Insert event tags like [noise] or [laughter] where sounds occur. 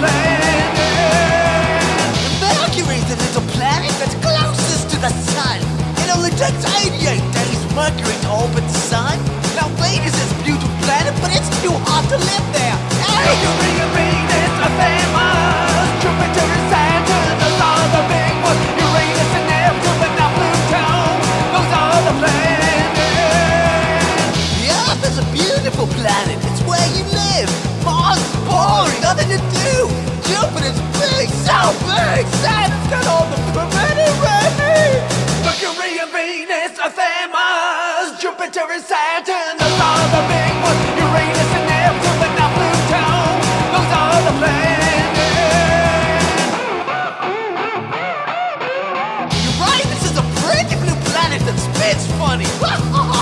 planet. Mercury's the little planet that's closest to the sun. It only takes 88 days Mercury to orbit the sun. Now Venus is a beautiful planet, but it's too hot to live there. And Venus are famous. Jupiter and Saturn, are big ones. Uranus and Neptune. Those are the planets. Earth is a beautiful planet. It's where you live. Mars, Mars nothing to do. Jupiter's big, so big. Saturn's got all the permitted rings. Mercury and Venus are famous. Jupiter and Saturn, those are the big ones. Uranus and Neptune, but not Pluto. Those are the planets. Uranus is a pretty blue planet that spits funny. [laughs]